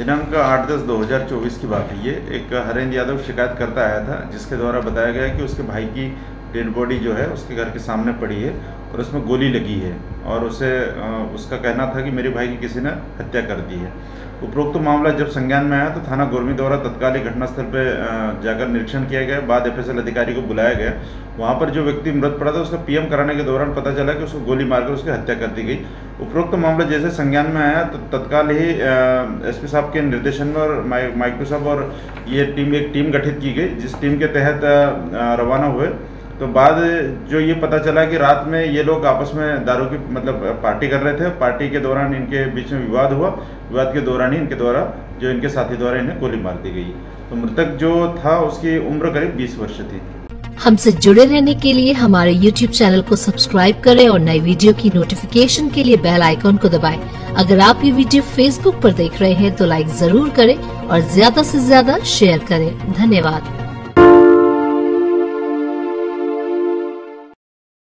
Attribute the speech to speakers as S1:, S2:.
S1: दिनांक आठ दस दो हज़ार चौबीस की बात है ये। एक हरेंद्र यादव शिकायत करता आया था, जिसके द्वारा बताया गया कि उसके भाई की डेड बॉडी जो है उसके घर के सामने पड़ी है और उसमें गोली लगी है और उसे उसका कहना था कि मेरे भाई की किसी ने हत्या कर दी है। उपरोक्त तो मामला जब संज्ञान में आया तो थाना गोरमी द्वारा तत्काल घटनास्थल पर जाकर निरीक्षण किया गया। बाद एफएसएल अधिकारी को बुलाया गया। वहाँ पर जो व्यक्ति मृत पड़ा था, उसका पीएम कराने के दौरान पता चला कि उसको गोली मारकर उसकी हत्या कर दी गई। उपरोक्त तो मामला जैसे संज्ञान में आया तो तत्काल ही एसपी साहब के निर्देशन में और माइक्रो साहब और ये टीम, एक टीम गठित की गई, जिस टीम के तहत रवाना हुए। तो बाद जो ये पता चला कि रात में ये लोग आपस में दारू की मतलब पार्टी कर रहे थे, पार्टी के दौरान इनके बीच में विवाद हुआ। विवाद के दौरान ही इनके द्वारा, जो इनके साथी द्वारा इन्हें गोली मार दी गई। तो मृतक जो था, उसकी उम्र करीब 20 वर्ष थी।
S2: हमसे जुड़े रहने के लिए हमारे YouTube चैनल को सब्सक्राइब करें और नई वीडियो की नोटिफिकेशन के लिए बेल आइकॉन को दबाएँ। अगर आप ये वीडियो Facebook पर देख रहे हैं तो लाइक ज़रूर करें और ज़्यादा से ज़्यादा शेयर करें। धन्यवाद।